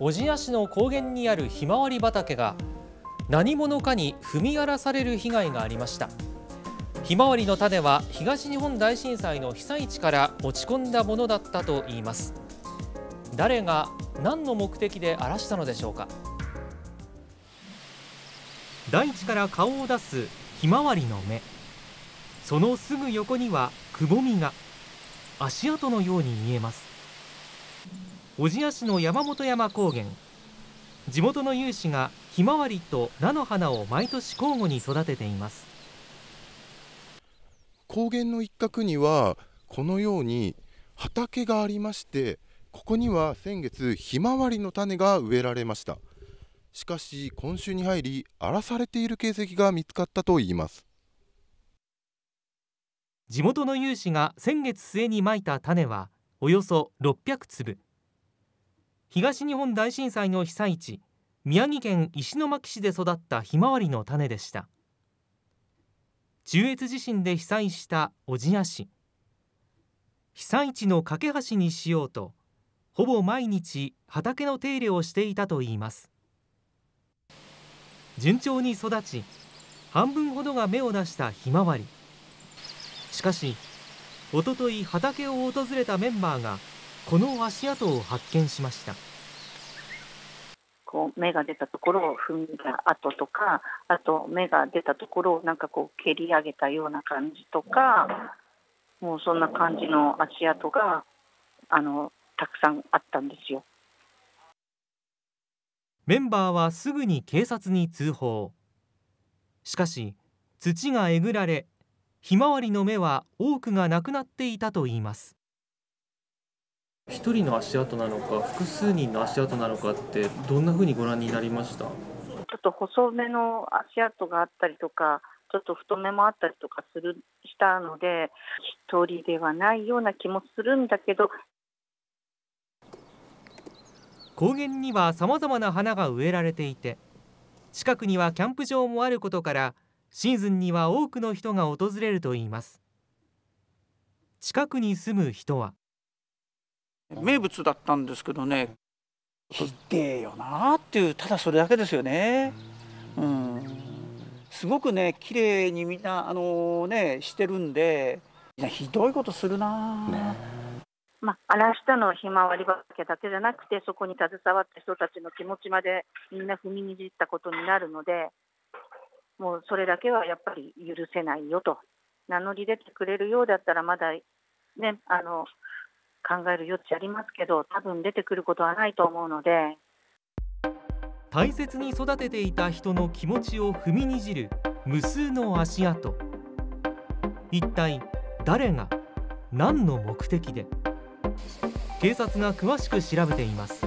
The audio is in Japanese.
小千谷市の高原にあるひまわり畑が何者かに踏み荒らされる被害がありました。ひまわりの種は東日本大震災の被災地から持ち込んだものだったといいます。誰が何の目的で荒らしたのでしょうか。大地から顔を出すひまわりの芽そのすぐ横にはくぼみが足跡のように見えます。小千谷市の山本山高原。地元の有志がひまわりと菜の花を毎年交互に育てています。高原の一角にはこのように畑がありましてここには先月ひまわりの種が植えられました。しかし今週に入り荒らされている形跡が見つかったといいます。地元の有志が先月末にまいた種はおよそ600粒東日本大震災の被災地宮城県石巻市で育ったひまわりの種でした。中越地震で被災した小千谷市。被災地の架け橋にしようとほぼ毎日畑の手入れをしていたといいます。順調に育ち半分ほどが芽を出したひまわり。しかしおととい畑を訪れたメンバーがこの足跡を発見しました。こう芽が出たところを踏んだ跡とかあと芽が出たところをなんかこう蹴り上げたような感じとかもうそんな感じの足跡があのたくさんあったんですよ。メンバーはすぐに警察に通報。しかし土がえぐられひまわりの芽は多くがなくなっていたといいます一人の足跡なのか複数人の足跡なのかってどんなふうにご覧になりました？ちょっと細めの足跡があったりとかちょっと太めもあったりとかするしたので一人ではないような気もするんだけど。高原にはさまざまな花が植えられていて近くにはキャンプ場もあることからシーズンには多くの人が訪れるといいます。近くに住む人は名物だったんですけどね。ひでえよなっていうただそれだけですよね。うん。すごくね綺麗にみんなあのねしてるんでひどいことするな、ね、まあ、荒らしたのはひまわり畑だけじゃなくてそこに携わった人たちの気持ちまでみんな踏みにじったことになるのでもうそれだけはやっぱり許せないよと。名乗り出てくれるようだったらまだねあの考える余地ありますけど多分出てくることはないと思うので。大切に育てていた人の気持ちを踏みにじる無数の足跡。一体誰が何の目的で？警察が詳しく調べています。